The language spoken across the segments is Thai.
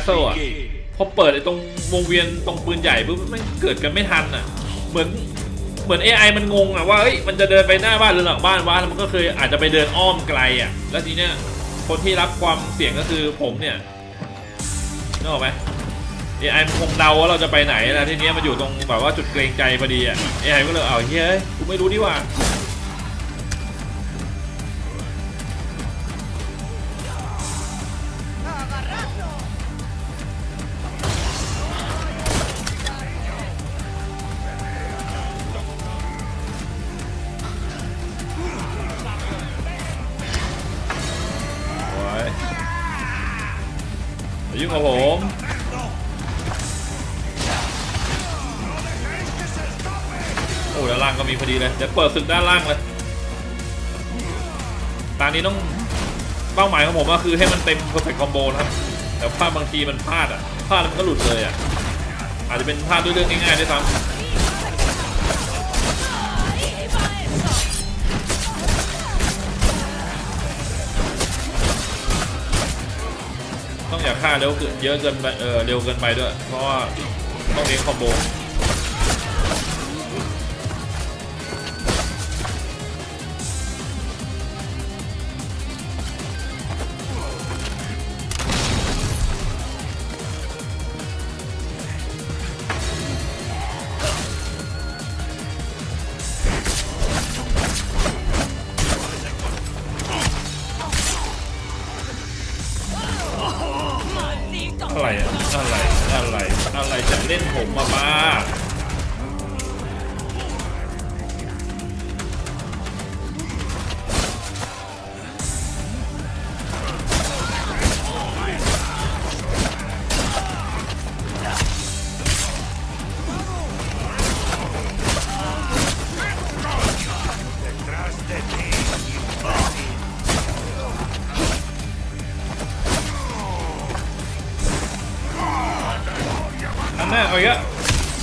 สเซิลอะพอเปิดไอ้ตรงวงเวียนตรงปืนใหญ่ปุ๊บมันเกิดกันไม่ทันอะ เหมือนเหมือน AI มันงงอะว่าเอ้ยมันจะเดินไปหน้าบ้านหรือหลังบ้านวะแล้วมันก็เคยอาจจะไปเดินอ้อมไกลอะ แล้วทีเนี้ยคนที่รับความเสี่ยงก็คือผมเนี่ยนึกออกไหม AI มันคงเดาว่าเราจะไปไหนแล้วทีเนี้ยมันอยู่ตรงแบบว่าจุดเกรงใจพอดีอะ AI ก็เลยเอาเฮ้ยกูไม่รู้ดีว่า เปิดศึกด้านล่างเลย ตอนนี้ต้องเป้าหมายของผมก็คือให้มันเต็ม perfect combo นะครับ แต่พลาดบางทีมันพลาดอะ พลาดแล้วมันก็หลุดเลยอะ อาจจะเป็นพลาดด้วยเรื่องง่ายๆด้วยซ้ำต้องอย่าฆ่าเร็วเกินเยอะเกินไป เออ เร็วเกินไปด้วย เพราะว่าต้องเลี้ยงคอมโบ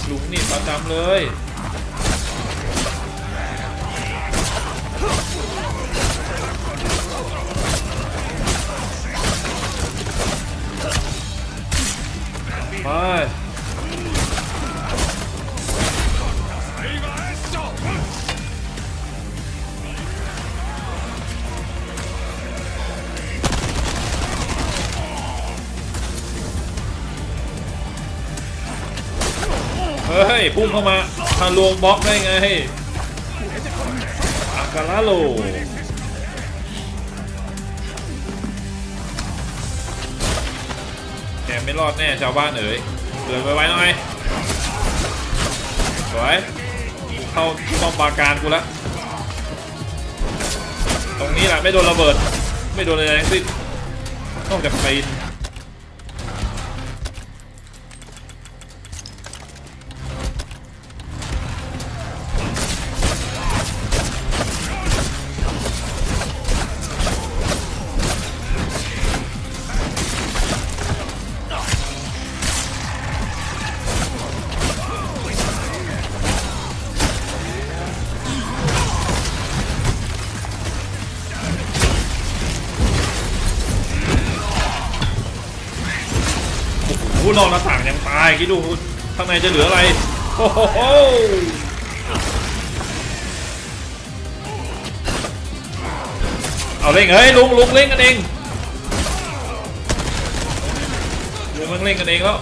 ลุงนี่ประจำเลยไป เฮ้ย พุ่งเข้ามาทะลวงบล็อกได้ไงอากาลาโลแกไม่รอดแน่ชาวบ้านเอ๋ยเดินไปไว้หน่อยสวยเข้าป้อมปาการกูล้วตรงนี้แหละไม่โดนระเบิด ไม่โดนอะไรทั้งสิ้นนอกจากปี อกหน้าต่างยังตายคิดดูข้างในจะเหลืออะไรโอ้โหเอาเล่งเฮ้ยลุงลุงเล่งกันเองลุงมันเล่งกันเองแล้ว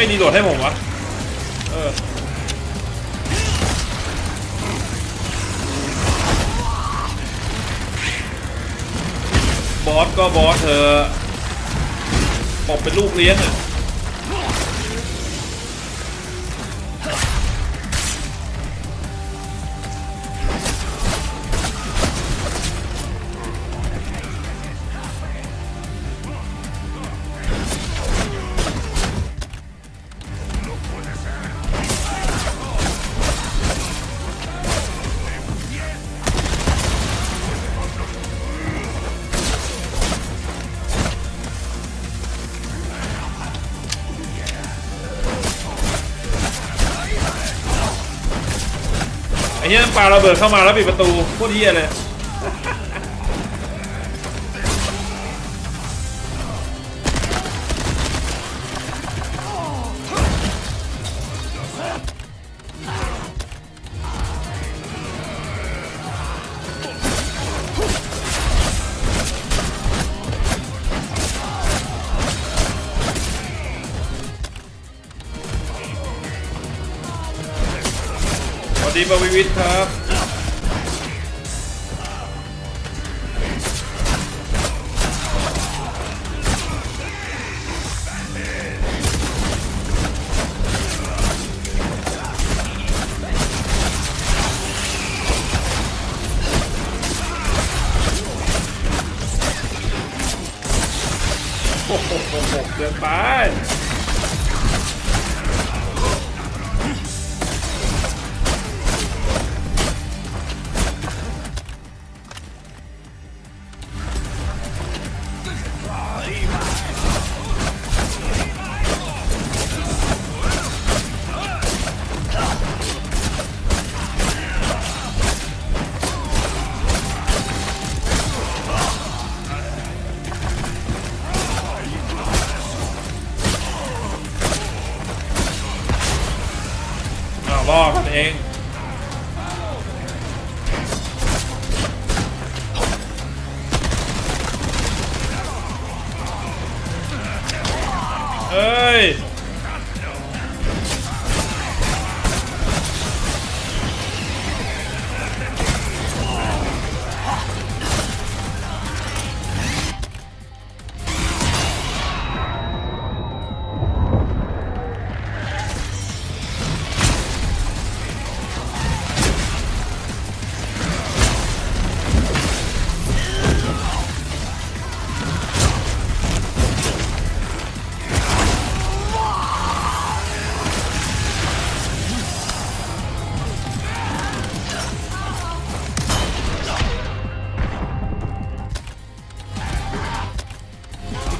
ไม่ดีโหลดให้ผมวะ เออบอสก็บอสเธอบอกเป็นลูกเลี้ยงอะ เนี้ยมันปาระเบิดเข้ามาแล้วปิดประตูโคตรเหี้ยเลย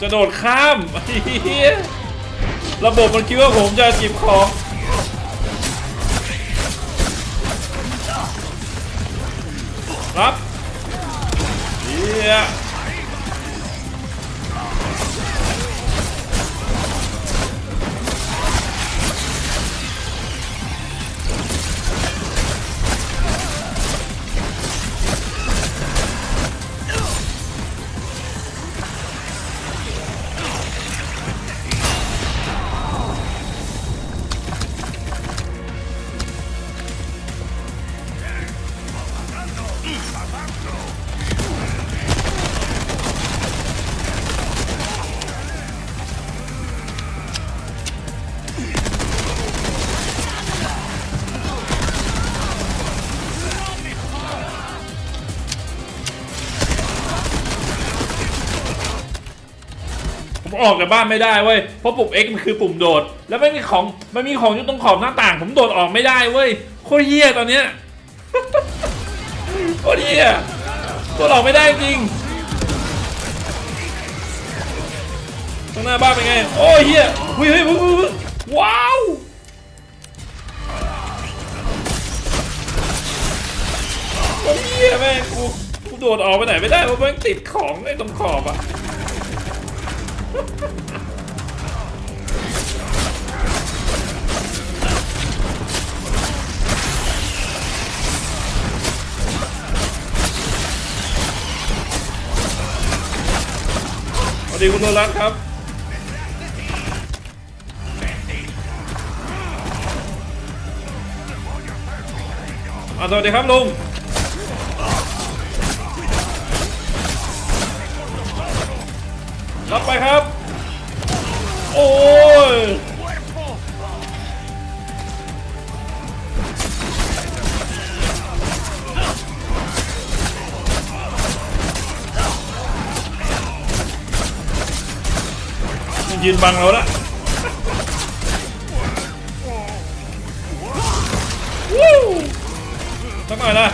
จะโดดข้ามระบบมันคิดว่าผมจะจิบของรับเฮีย ผมออกจากบ้านไม่ได้เว้ย เพราะปุ่ม X มันคือปุ่มโดด แล้วไม่มีของมันมีของอยู่ตรงขอบหน้าต่าง ผมโดดออกไม่ได้เว้ย โคตรเฮี้ยตอนเนี้ย โคตรเฮี้ยตัวออกไม่ได้จริงข้างหน้าบ้านเป็นไง โอ้ยเฮี้ยเฮ้ยเฮ้ยเฮ้ยเฮ้ยเฮ้ยว้าว โคตรเฮี้ยแม่งกูกูโดดออกไปไหนไม่ได้เพราะแม่งติดของไอ้ตรงขอบอะ สวัสดีคุณโนรัตครับอะสวัสดีครับลุง รับไปครับ โอ้ยยืนบังเราละวู้สักหน่อยนะ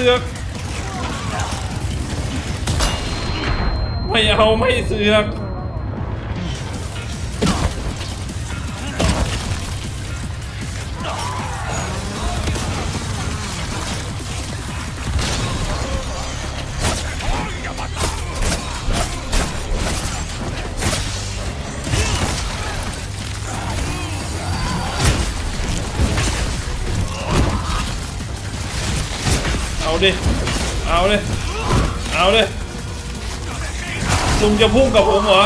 สือก ไม่เอาไม่เสือก ดิ เอาดิ เอาดิ ลุงจะพุ่งกับผมเหรอ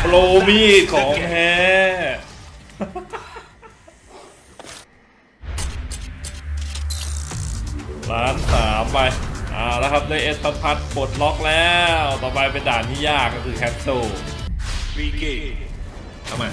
โปรมีดของแท้ล้านสามไปอ่าแล้วครับ ได้เอสพัทปลดล็อกแล้ว ต่อไปเป็นด่านที่ยากก็คือแคปซูล Begin. ทำไม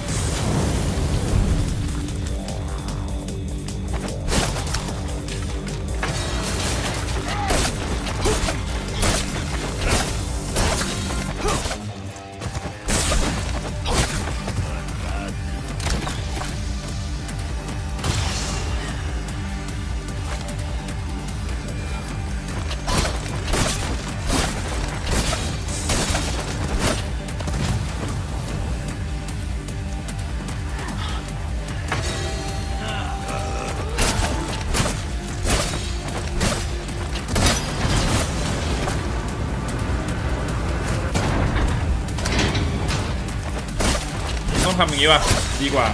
ต้องทำอย่างนี้ป่ะ ดีกว่า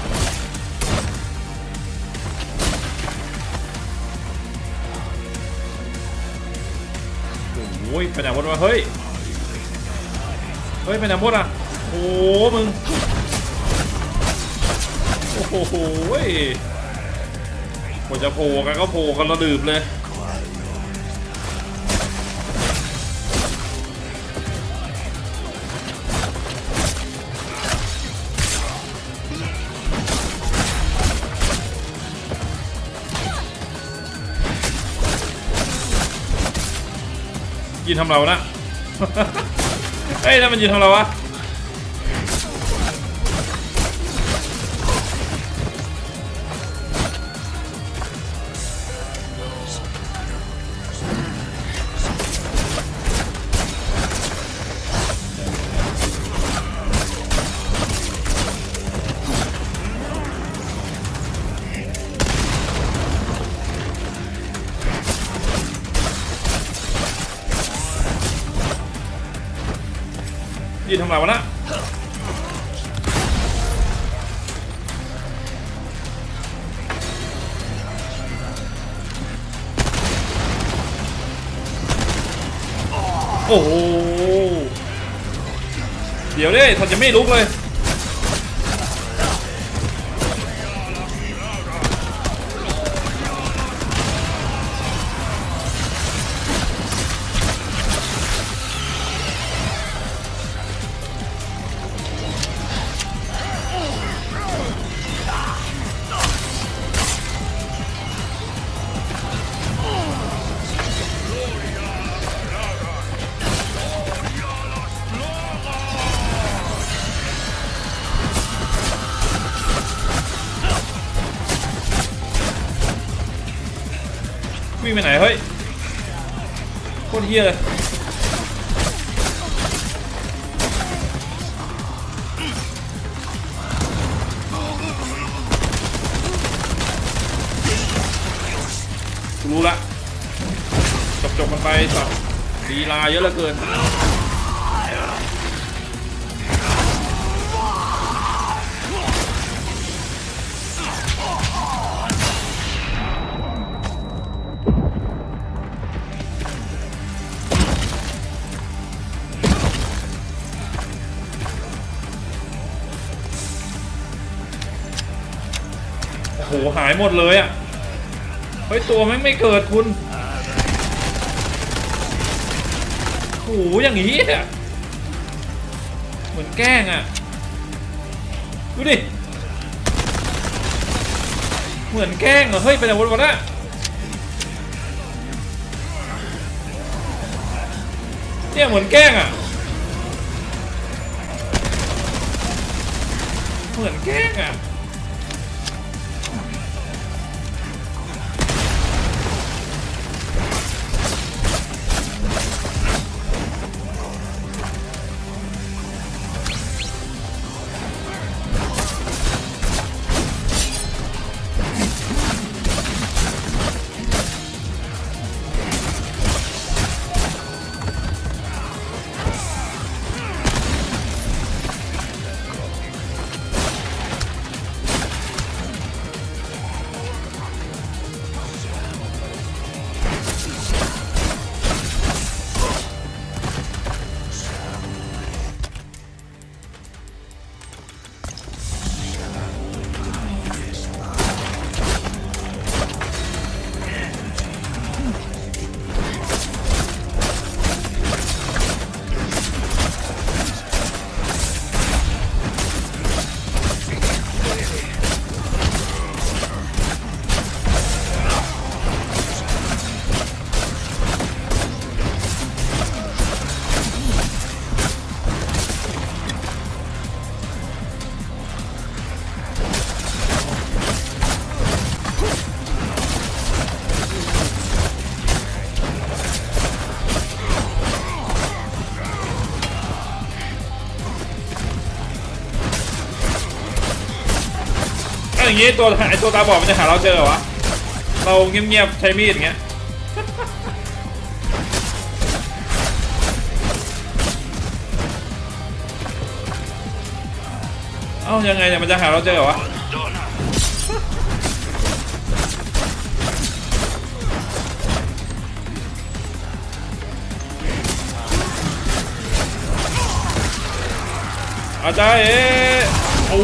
โอ้ยเป็นอาวุธวะเฮ้ย เฮ้ยเป็นอาวุธอะ โอ้มึง โอ้โหยกว่าจะโผล่กันก็โผล่กันระดืบเลย ยืนทำเรานะ เฮ้ยนั่นมันยืนทำเราวะ ยืนวะนะโอ้โหเดี๋ยวดิท่านจะไม่ลุกเลย เฮียเลยรู้ละจบจบๆกันไปสัตว์ลีลาเยอะเหลือเกิน หมดเลยอะ เฮ้ย ตัวแม่งไม่เกิดคุณโอ้หอย่างนี้อะเหมือนแกล้งอะ ดูดิ เหมือนแกล้งอะเฮ้ย เป็นอะไรวะน่ะเนี่ยเหมือนแกล้งอะ เหมือนแกล้งอะี้ตัวไอตัวตาบอดมันจะหาเราเจอเหรอวะ เราเงียบๆใช้มีดอย่างเงี้ยเอ้ายังไงเนี่ยมันจะหาเราเจอเหรอวะอาจารย์เอ๋โอ้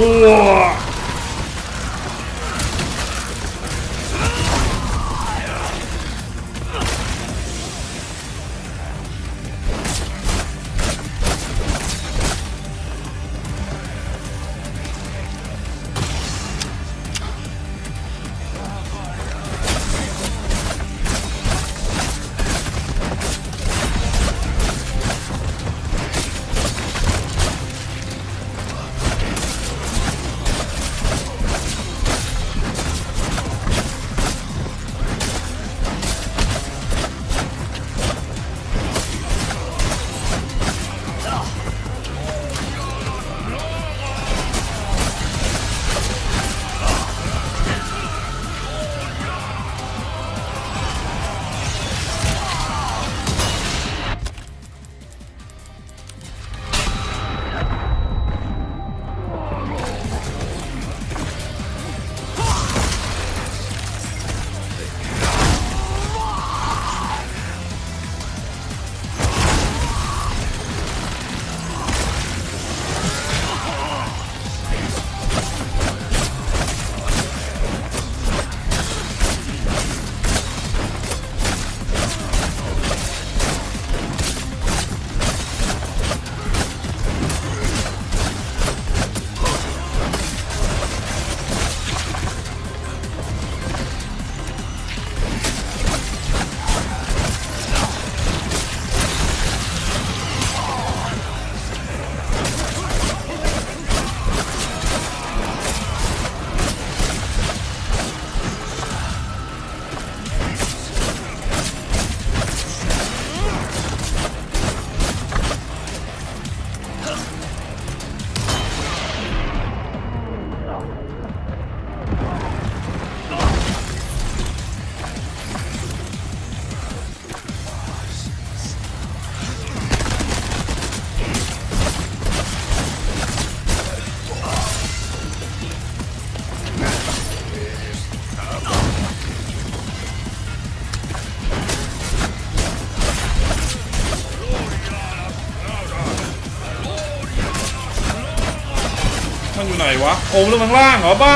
ไหนวะ โอ้ลงข้างล่างเหรอบ้า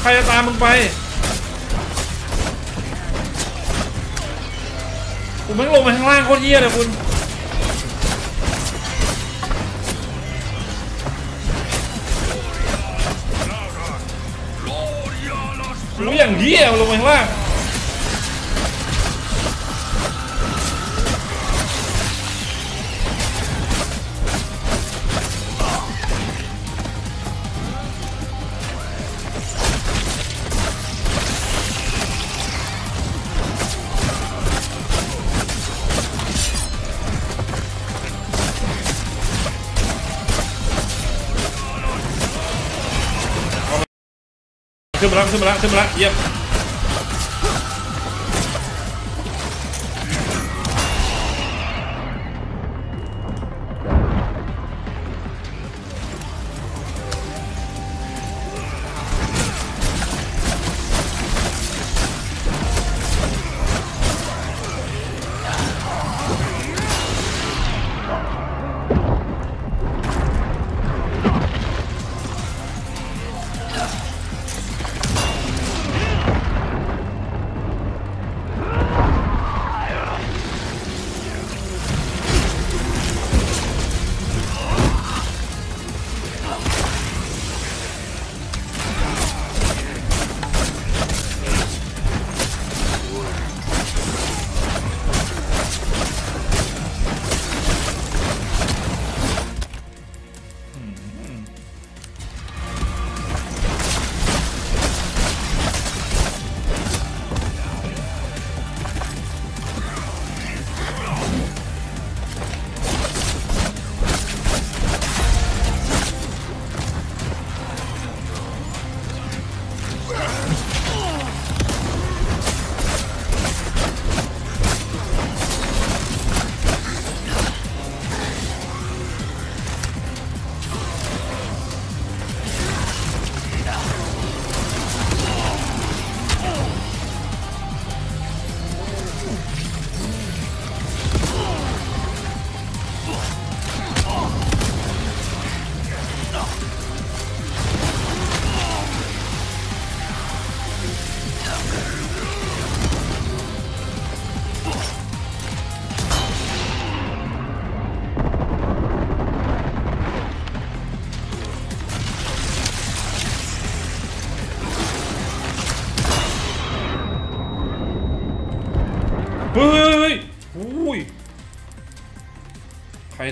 ใครจะตามมึงไป กูแม่งลงไปข้างล่างโคตรเหี้ยเลยคุณ รู้อย่างเหี้ยลงไปข้างล่าง ขึ้นมาแล้วขึ้นมาแล้วขึ้นมาแล้วเยี่ยม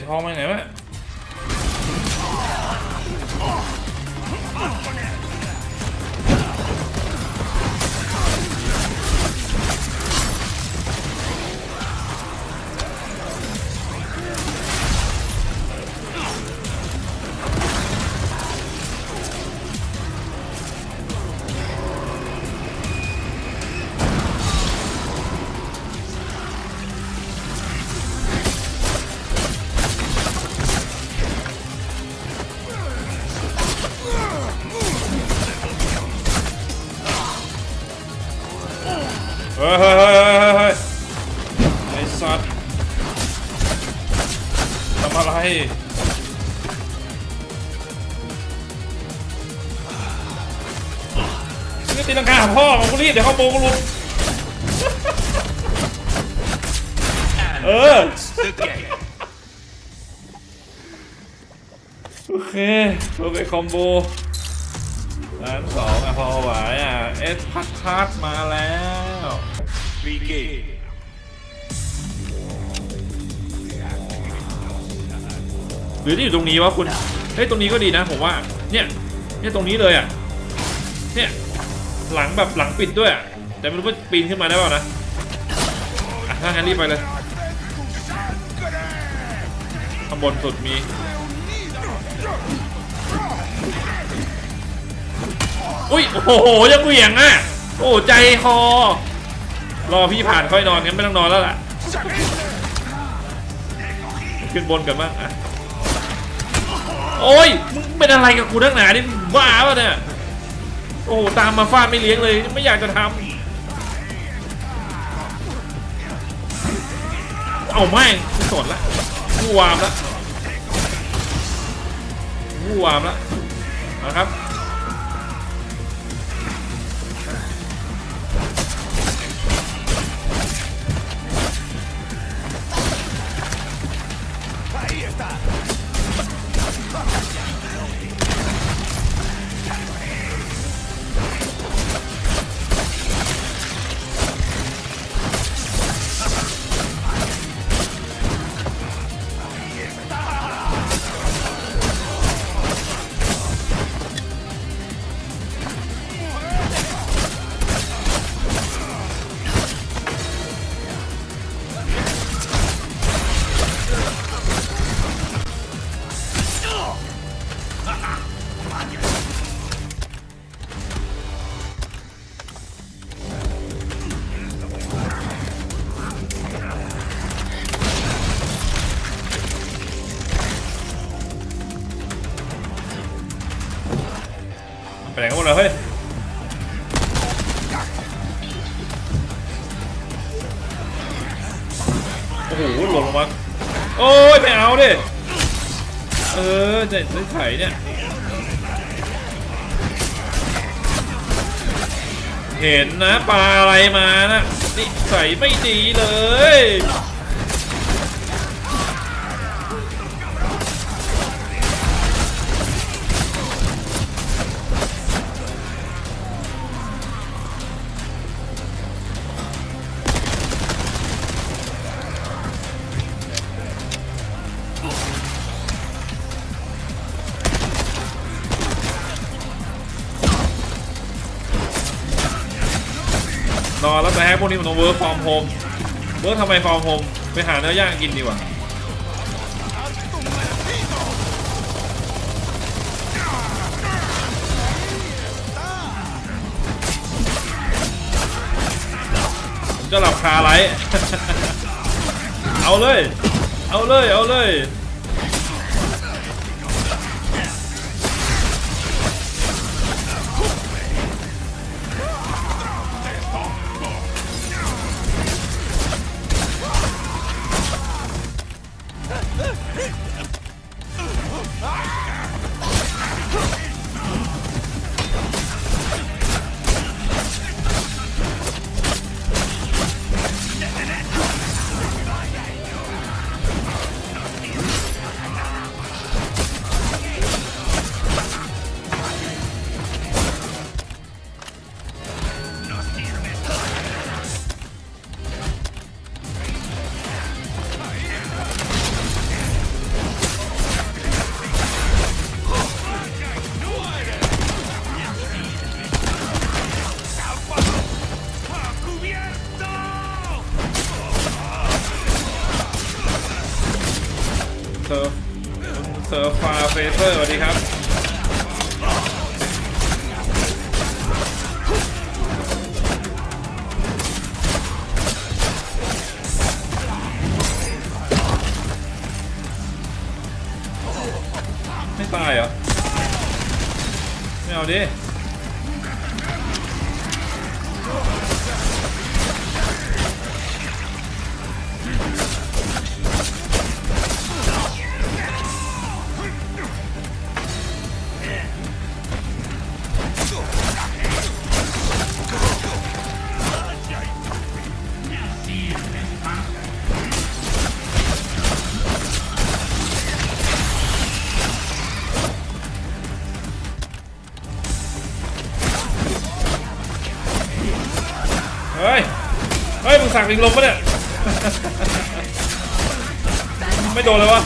ท้องไปไหนวะ เดี๋ยวเขาโบกูหลุดเออ โอเคโอเคคอมโบร้านสองอะพอไหวอะ เอสพัดพัดมาแล้ว Begin. หรือที่อยู่ตรงนี้วะคุณ เฮ้ย ตรงนี้ก็ดีนะผมว่า เนี่ย เนี่ยตรงนี้เลยอะ เนี่ย หลังแบบหลังปิดด้วยอะแต่ไม่รู้ว่าปีนขึ้นมาได้เปล่านะถ้างั้นรีบไปเลยข้างบนสุดมีอุ้ยโอ้โหยังเหวี่ยงอะโอ้ใจคอรอพี่ผ่านค่อยนอนงั้นไม่ต้องนอนแล้วล่ะขึ้นบนกันบ้างอะโอ้ยมึงเป็นอะไรกับกูนักหนานี่บ้าป่ะเนี่ย โอ้ตามมาฟาดไม่เลี้ยงเลยไม่อยากจะทำเอาแม่งไม่สนละกูวามละกูวามละนะครับ ไม่ไถเนี่ยเห็นนะปลาอะไรมานะ นี่ใส่ไม่ดีเลย นอนแล้วแต่แฮกพวกนี้มันต้องเวิร์กฟอร์มโฮมเวิร์กทำไมฟอร์มโฮมไปหาเนื้อย่างกินดีกว่าจะหลับคาไลท์เอาเลย เอาเลย เอาเลย สั่งลิงลมปะเนี่ย ไม่โดนเลยวะ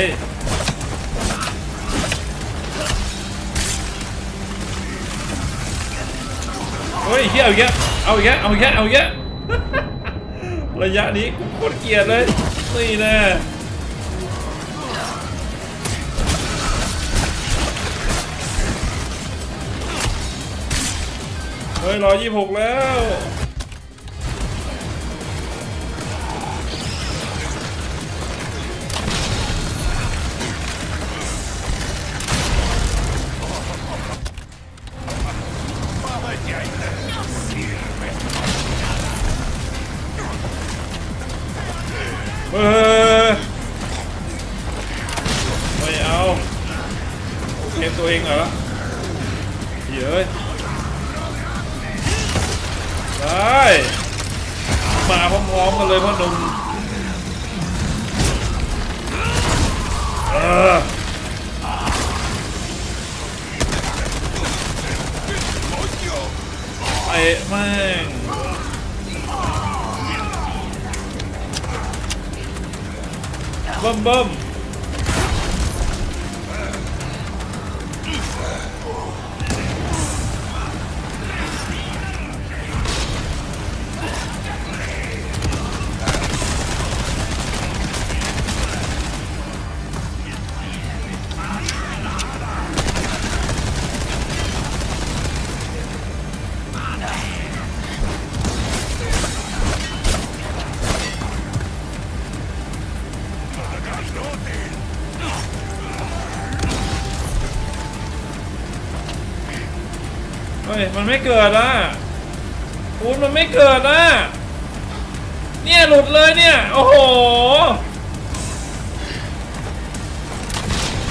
อะไรเฮ้ยเฮียเอาอีกแล้วเอาอีกแล้วเอาอีกแล้วเอาอีกแล้วระยะนี้กูโคตรเกลียดเลยนี่แน่เฮ้ยร้อยยี่หกแล้ว เบิ่ ไม่เกิดอะคุณมันไม่เกิดอะเนี่ยหลุดเลยเนี่ย โอ้โห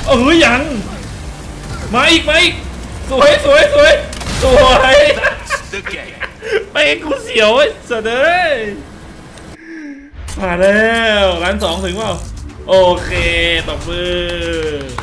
เออยังมาอีกมาอีกสวยสวยสวยสวย The game. ไม่งั้นกูเสียวไอ้สัตว์เอ้ยผ่านแล้วร้านสองถึงเปล่า โอเคตบมือ